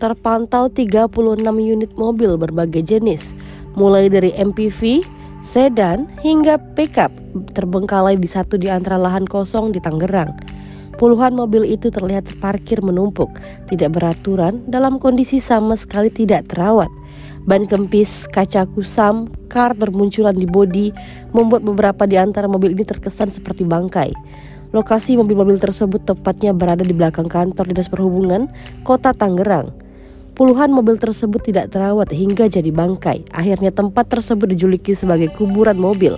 terpantau 36 unit mobil berbagai jenis, mulai dari MPV, sedan, hingga pickup terbengkalai di satu di antara lahan kosong di Tangerang. Puluhan mobil itu terlihat terparkir menumpuk, tidak beraturan, dalam kondisi sama sekali tidak terawat. Ban kempis, kaca kusam, kar bermunculan di bodi, membuat beberapa di antara mobil ini terkesan seperti bangkai. Lokasi mobil-mobil tersebut tepatnya berada di belakang kantor Dinas Perhubungan Kota Tangerang. Puluhan mobil tersebut tidak terawat hingga jadi bangkai. Akhirnya tempat tersebut dijuluki sebagai kuburan mobil.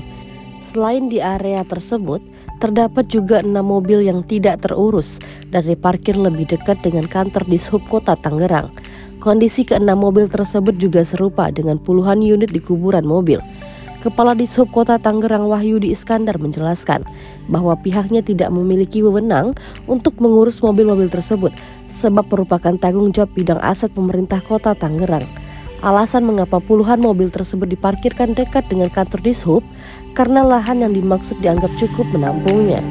Selain di area tersebut, terdapat juga enam mobil yang tidak terurus dan diparkir lebih dekat dengan kantor Dishub Kota Tangerang. Kondisi keenam mobil tersebut juga serupa dengan puluhan unit di kuburan mobil. Kepala Dishub Kota Tangerang Wahyudi Iskandar menjelaskan bahwa pihaknya tidak memiliki wewenang untuk mengurus mobil-mobil tersebut sebab merupakan tanggung jawab bidang aset pemerintah Kota Tangerang. Alasan mengapa puluhan mobil tersebut diparkirkan dekat dengan kantor Dishub karena lahan yang dimaksud dianggap cukup menampungnya.